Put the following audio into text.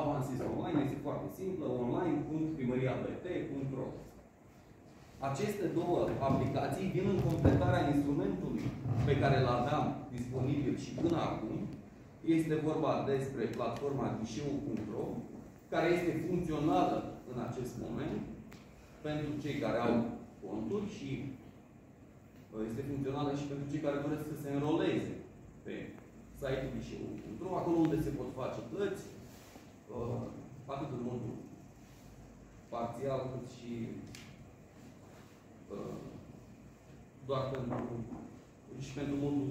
Avansys Online este foarte simplă, online.primăriabt.ro Aceste două aplicații vin în completarea instrumentului pe care îl aveam disponibil și până acum. Este vorba despre platforma ghișeu.ro, care este funcțională în acest moment pentru cei care au conturi și uh, este funcțională și pentru cei care doresc să se înroleze pe site-ul ghișeu.ro, acolo unde se pot face plăți, uh, atât în modul parțial cât și uh, doar pentru și pentru modul